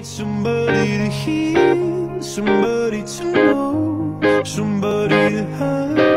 need somebody to hear, somebody to know, somebody to have.